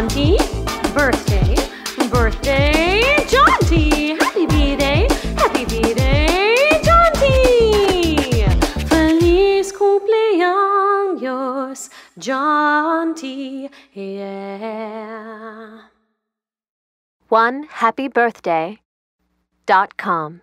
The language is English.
Jaunty. Birthday, birthday, Jaunty. Happy birthday, happy birthday, Jaunty. Feliz cumpleaños, Jaunty. Yeah. One happy birthday dot com.